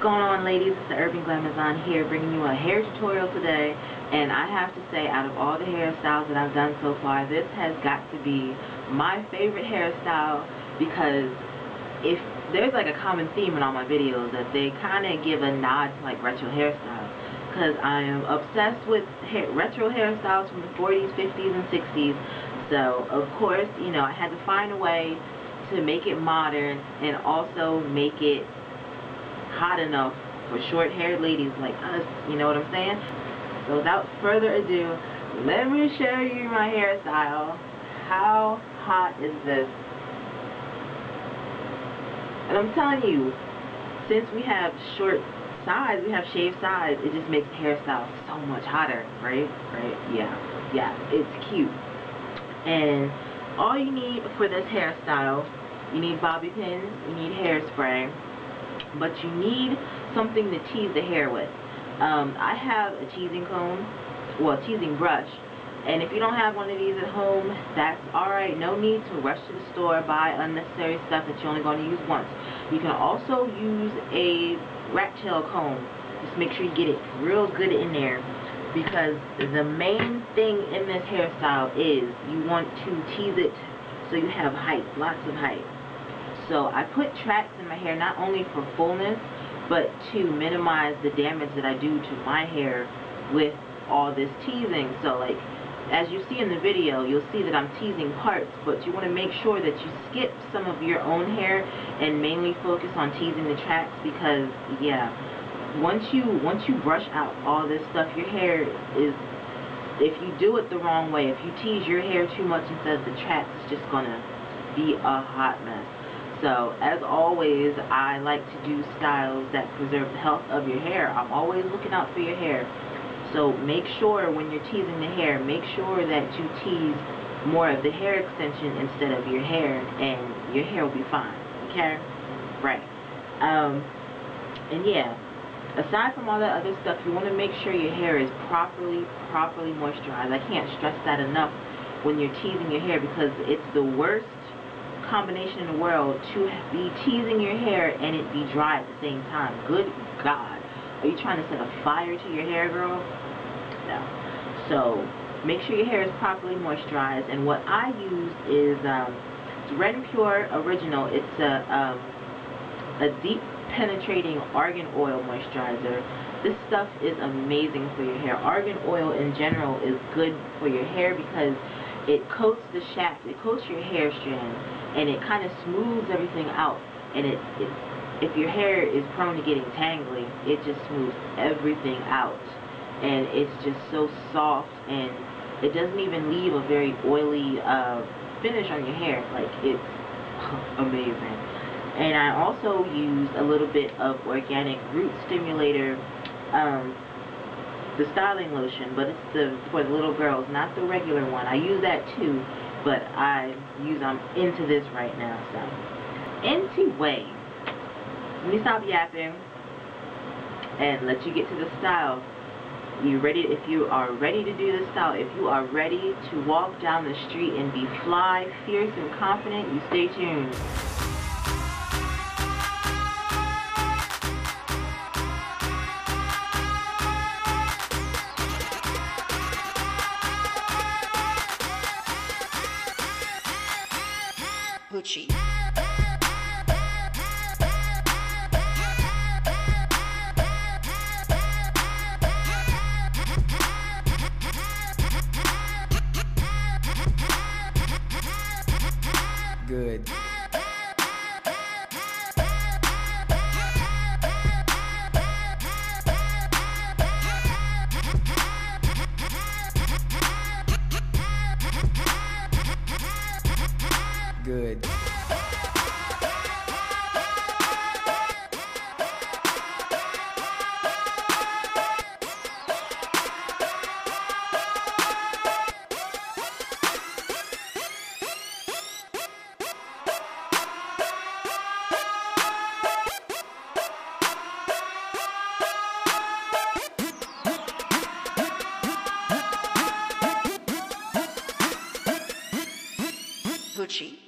going on ladies? It's the Urban Glamazon here bringing you a hair tutorial today. And I have to say out of all the hairstyles that I've done so far this has got to be my favorite hairstyle because if there's like a common theme in all my videos that they kind of give a nod to like retro hairstyles. Because I am obsessed with hair, retro hairstyles from the 40s, 50s, and 60s so of course you know I had to find a way to make it modern and also make it hot enough for short-haired ladies like us, you know what I'm saying? So without further ado, let me show you my hairstyle. How hot is this? And I'm telling you, since we have short sides, we have shaved sides, it just makes the hairstyle so much hotter, right? Right? Yeah. Yeah, it's cute. And all you need for this hairstyle, you need bobby pins, you need hairspray, but you need something to tease the hair with. Um, I have a teasing comb, well, a teasing brush, and if you don't have one of these at home, that's alright. No need to rush to the store, buy unnecessary stuff that you're only going to use once. You can also use a rat tail comb. Just make sure you get it real good in there because the main thing in this hairstyle is you want to tease it so you have height, lots of height. So I put tracks in my hair not only for fullness, but to minimize the damage that I do to my hair with all this teasing. So like, as you see in the video, you'll see that I'm teasing parts, but you want to make sure that you skip some of your own hair and mainly focus on teasing the tracks because, yeah, once you once you brush out all this stuff, your hair is, if you do it the wrong way, if you tease your hair too much instead of the tracks, it's just going to be a hot mess. So, as always, I like to do styles that preserve the health of your hair. I'm always looking out for your hair. So, make sure when you're teasing the hair, make sure that you tease more of the hair extension instead of your hair, and your hair will be fine. Okay? Right. Um, and yeah, aside from all that other stuff, you want to make sure your hair is properly, properly moisturized. I can't stress that enough when you're teasing your hair because it's the worst combination in the world to be teasing your hair and it be dry at the same time. Good God. Are you trying to set a fire to your hair, girl? No. So, make sure your hair is properly moisturized. And what I use is um, Renpure Original. It's a, um, a deep penetrating argan oil moisturizer. This stuff is amazing for your hair. Argan oil in general is good for your hair because it coats the shaft, it coats your hair strand, and it kind of smooths everything out. And it, it, if your hair is prone to getting tangly, it just smooths everything out. And it's just so soft, and it doesn't even leave a very oily uh, finish on your hair. Like, it's amazing. And I also use a little bit of organic root stimulator um, the styling lotion, but it's the for the little girls, not the regular one. I use that too, but I use I'm into this right now. So anyway, let me stop yapping and let you get to the style. You ready? If you are ready to do the style, if you are ready to walk down the street and be fly, fierce, and confident, you stay tuned. Gucci. Gucci.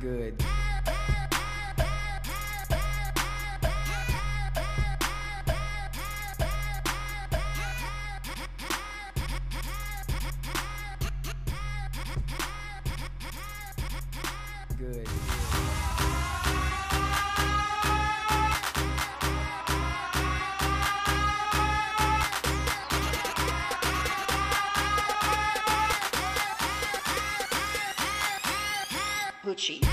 Good. Good. Gucci.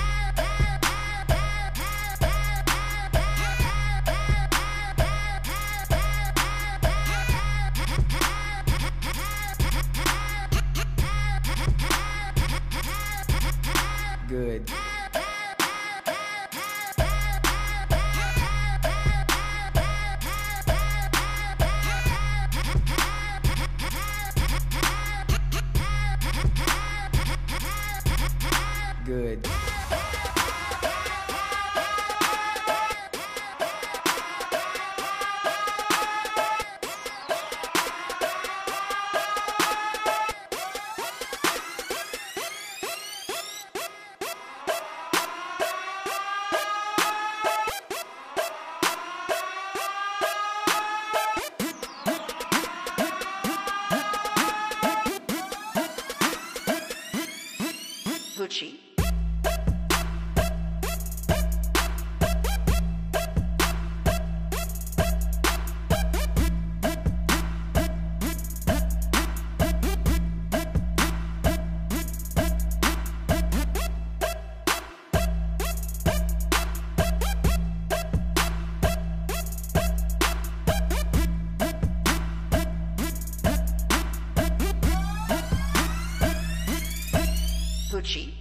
Gucci.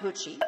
Gucci.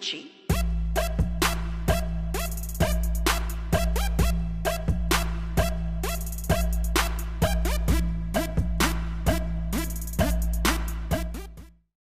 She.